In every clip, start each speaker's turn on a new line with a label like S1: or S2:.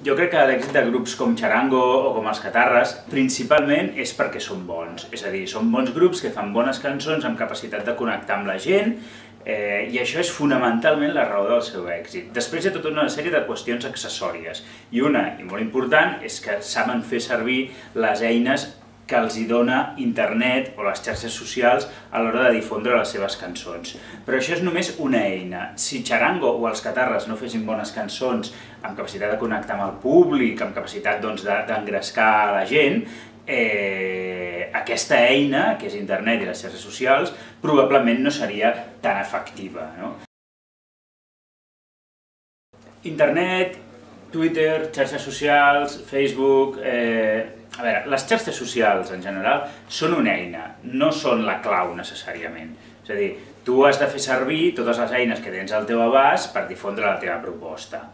S1: Jo crec que l'èxit de grups com Charango o com els Catarres principalment és perquè són bons. És a dir, són bons grups que fan bones cançons amb capacitat de connectar amb la gent eh, i això és fonamentalment la raó del seu èxit. Després hi ha tota una sèrie de qüestions accessòries i una, i molt important, és que saben fer servir les eines que els hi dona internet o les xarxes socials a l'hora de difondre les seves cançons. Però això és només una eina. Si Charango o els Catarres no fessin bones cançons amb capacitat de connectar amb el públic, amb capacitat doncs, d'engrescar a la gent, eh, aquesta eina, que és internet i les xarxes socials, probablement no seria tan efectiva. No? Internet, Twitter, xarxes socials, Facebook, eh, a veure, les xarxes socials en general són una eina, no són la clau necessàriament. És a dir, tu has de fer servir totes les eines que tens al teu abast per difondre la teva proposta.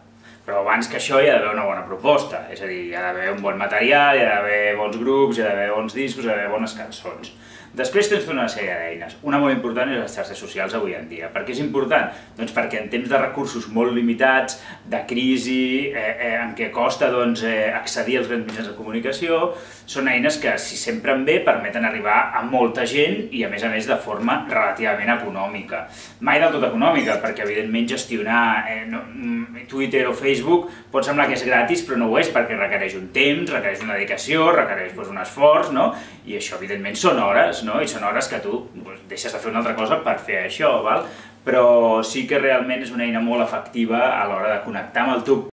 S1: Però abans que això hi ha d'haver una bona proposta, és a dir, hi ha d'haver un bon material, hi ha d'haver bons grups, hi ha d'haver bons discos, hi ha d'haver bones cançons. Després tens tota una sèrie d'eines. Una molt important és les xarxes socials avui en dia. Per què és important? Doncs perquè en temps de recursos molt limitats, de crisi, eh, eh, en què costa doncs, eh, accedir als grans mitjans de comunicació, són eines que, si sempre en bé, permeten arribar a molta gent i, a més a més, de forma relativament econòmica. Mai del tot econòmica, perquè, evidentment, gestionar eh, no, mm, Twitter o Facebook pot semblar que és gratis, però no ho és, perquè requereix un temps, requereix una dedicació, requereix doncs, un esforç, no? i això, evidentment, són hores, no? i són hores que tu doncs, deixes de fer una altra cosa per fer això, val? però sí que realment és una eina molt efectiva a l'hora de connectar amb el teu